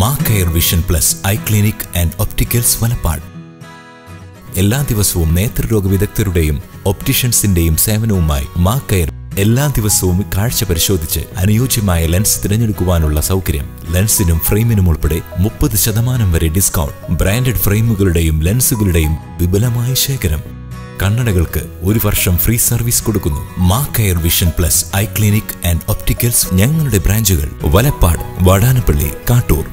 മാ vision plus eye clinic and opticals Valappad. എല്ലാ ദിവസവും നേത്രരോഗ വിദഗ്ധരുടെയും ഒപ്റ്റീഷ്യൻസിന്റെയും സേവനവുമായി മാക്കയർ എല്ലാ ദിവസവും കാഴ്ച പരിശോധിച്ച് അനുയോജ്യമായ ലെൻസ് തിരഞ്ഞെടുക്കുവാനുള്ള സൗകര്യം. ലെൻസിനും ഫ്രെയിമിനും ഉൾപ്പെടെ മുപ്പത് ശതമാനം വരെ ഡിസ്കൗണ്ട്. ബ്രാൻഡഡ് ഫ്രെയിമുകളുടെയും ലെൻസുകളുടെയും വിപുലമായ ശേഖരം. കണ്ണടകൾക്ക് ഒരു വർഷം ഫ്രീ സർവീസ് കൊടുക്കുന്നു. Macare vision plus eye clinic and opticals ഞങ്ങളുടെ ബ്രാഞ്ചുകൾ. വലപ്പാട് വാടാനപ്പള്ളി കാട്ടൂർ.